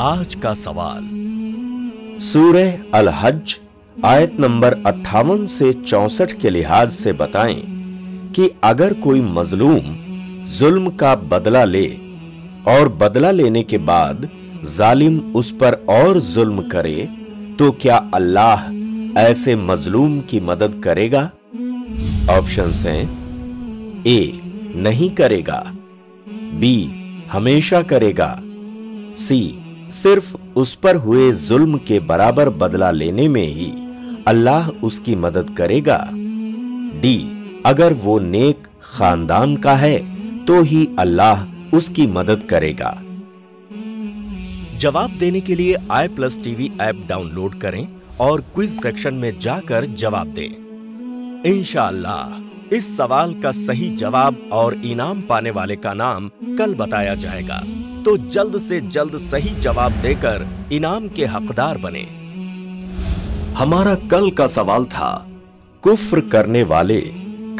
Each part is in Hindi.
आज का सवाल। सूरह अल हज आयत नंबर अट्ठावन से चौसठ के लिहाज से बताएँ कि अगर कोई मजलूम जुल्म का बदला ले और बदला लेने के बाद जालिम उस पर और जुल्म करे तो क्या अल्लाह ऐसे मजलूम की मदद करेगा? ऑप्शन हैं, ए, नहीं करेगा, बी, हमेशा करेगा, सी सिर्फ़ उस पर हुए जुल्म के बराबर बदला लेने में ही अल्लाह उसकी मदद करेगा। डी, अगर वो नेक खानदान का है तो ही अल्लाह उसकी मदद करेगा। जवाब देने के लिए I Plus TV app download करें और क्विज सेक्शन में जाकर जवाब दें। इंशाअल्लाह इस सवाल का सही जवाब और इनाम पाने वाले का नाम कल बताया जाएगा। तो जल्द से जल्द सही जवाब देकर इनाम के हकदार बने। हमारा कल का सवाल था, कुफ्र करने वाले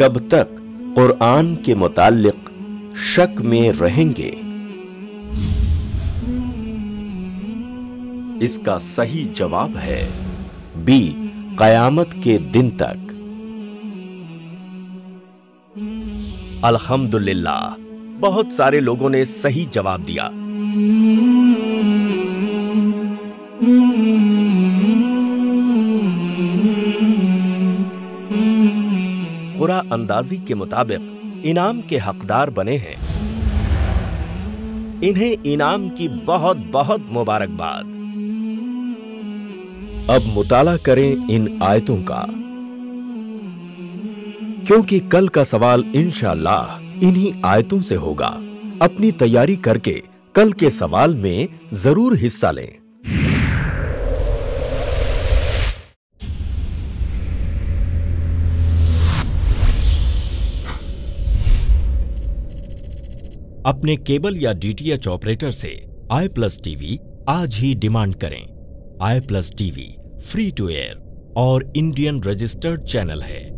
कब तक कुरआन के मुतालिक शक में रहेंगे? इसका सही जवाब है बी, कयामत के दिन तक। अल्हम्दुलिल्लाह। बहुत सारे लोगों ने सही जवाब दिया। पूरा अंदाजी के मुताबिक, इनाम के हकदार बने हैं। इन्हें इनाम की बहुत बहुत मुबारकबाद। अब मुताला करें इन आयतों का। क्योंकि कल का सवाल इंशाल्लाह इन्हीं आयतों से होगा। अपनी तैयारी करके कल के सवाल में ज़रूर हिस्सा लें। अपने केबल या डीटीएच ऑपरेटर से आई प्लस टीवी आज ही डिमांड करें। I Plus TV free to air और इंडियन रजिस्टर्ड चैनल है।